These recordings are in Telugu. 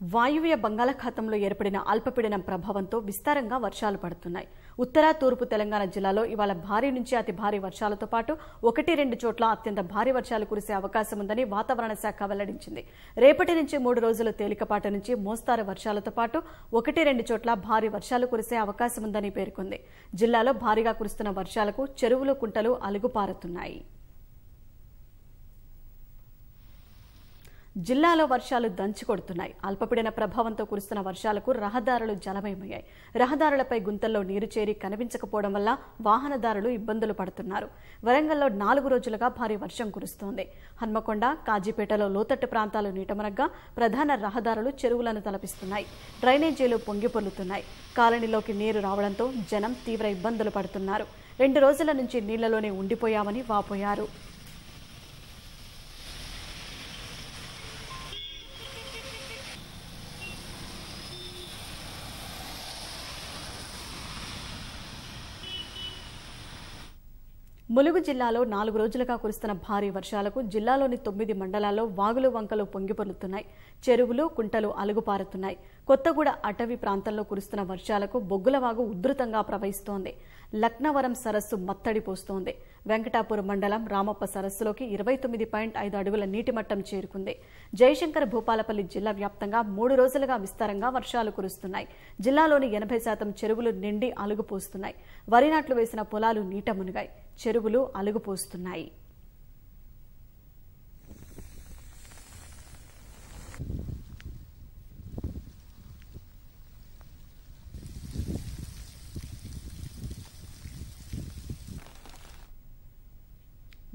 వాయువ్య బంగాళాఖాతంలో ఏర్పడిన అల్పపీడనం ప్రభావంతో విస్తారంగా వర్షాలు పడుతున్నాయి. ఉత్తర తూర్పు తెలంగాణ జిల్లాలో ఇవాళ భారీ నుంచి అతి భారీ వర్షాలతో పాటు ఒకటి రెండు చోట్ల అత్యంత భారీ వర్షాలు కురిసే అవకాశం ఉందని వాతావరణ శాఖ వెల్లడించింది. రేపటి నుంచి మూడు రోజుల తేలికపాటి నుంచి మోస్తారు వర్షాలతో పాటు ఒకటి రెండు చోట్ల భారీ వర్షాలు కురిసే అవకాశం ఉందని పేర్కొంది. జిల్లాలో భారీగా కురుస్తున్న వర్షాలకు చెరువులు కుంటలు అలుగుపారుతున్నాయి. జిల్లాలో వర్షాలు దంచుకొడుతున్నాయి అల్పపీడన ప్రభావంతో కురుస్తున్న వర్షాలకు రహదారులు జలమయమయ్యాయి. రహదారులపై గుంతల్లో నీరు చేరి కనిపించకపోవడం వల్ల వాహనదారులు ఇబ్బందులు పడుతున్నారు. వరంగల్లో నాలుగు రోజులుగా భారీ వర్షం కురుస్తోంది. హన్మకొండ కాజీపేటలో లోతట్టు ప్రాంతాలు నీటమనగ్గా ప్రధాన రహదారులు చెరువులను తలపిస్తున్నాయి. డ్రైనేజీలు పొంగిపొర్లుతున్నాయి కాలనీలోకి నీరు రావడంతో జనం తీవ్ర ఇబ్బందులు పడుతున్నారు. రెండు రోజుల నుంచి నీళ్ళలోనే ఉండిపోయామని వాపోయారు. ములుగు జిల్లాలో నాలుగు రోజులుగా కురుస్తున్న భారీ వర్షాలకు జిల్లాలోని తొమ్మిది మండలాల్లో వాగులు వంకలు పొంగిపొర్లుతున్నాయి చెరువులు కుంటలు అలుగుపారుతున్నాయి. కొత్తగూడ అటవీ ప్రాంతంలో కురుస్తున్న వర్షాలకు బొగ్గులవాగు ఉధృతంగా ప్రవహిస్తోంది. లక్నవరం సరస్సు మత్తడి పోస్తోంది. వెంకటాపురం మండలం రామప్ప సరస్సులోకి ఇరవై తొమ్మిది పాయింట్ ఐదు అడుగుల నీటి మట్టం చేరుకుంది. జయశంకర్ భూపాలపల్లి జిల్లా వ్యాప్తంగా మూడు రోజులుగా విస్తారంగా వర్షాలు కురుస్తున్నాయి. జిల్లాలోని ఎనభై శాతం చెరువులు నిండి అలుగుపోస్తున్నాయి. వరి నాట్లు వేసిన పొలాలు నీట మునిగాయి. చెరువులు అలుగుపోస్తున్నాయి.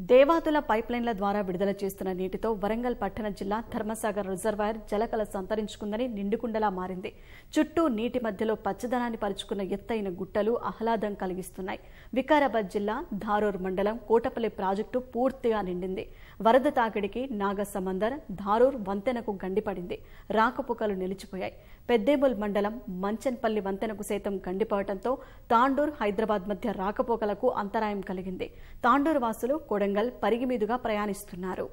దేవాదుల పైప్లైన్ల ద్వారా విడుదల చేస్తున్న నీటితో వరంగల్ పట్టణ జిల్లా ధర్మసాగర్ రిజర్వాయర్ జలకల సంతరించుకుందని నిండుకుండలా మారింది. చుట్టూ నీటి మధ్యలో పచ్చదనాన్ని పరుచుకున్న ఎత్తైన గుట్టలు ఆహ్లాదం కలిగిస్తున్నాయి. వికారాబాద్ జిల్లా ధారూర్ మండలం కోటపల్లి ప్రాజెక్టు పూర్తిగా నిండింది. వరద తాకిడికి నాగసమందర్ ధారూర్ వంతెనకు గండిపడింది. రాకపోకలు నిలిచిపోయాయి. పెద్దేముల్ మండలం మంచన్పల్లి వంతెనకు సైతం గండిపడటంతో తాండూర్ హైదరాబాద్ మధ్య రాకపోకలకు అంతరాయం కలిగింది. తాండూరు వాసులు కొడంగ వరంగల్ పరిగి మీదుగా ప్రయాణిస్తున్నారు